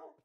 Nope.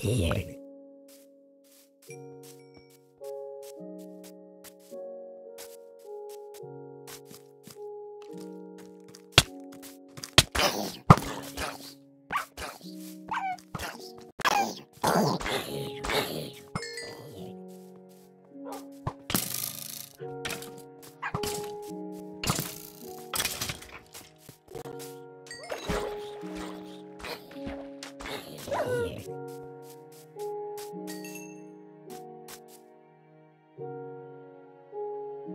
here.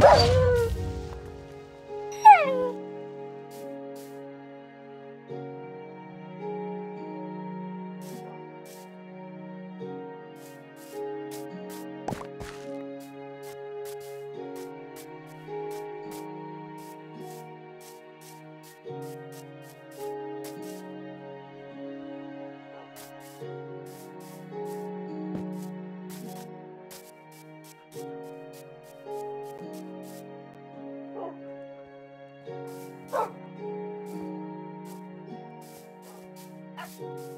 Oh! Oh.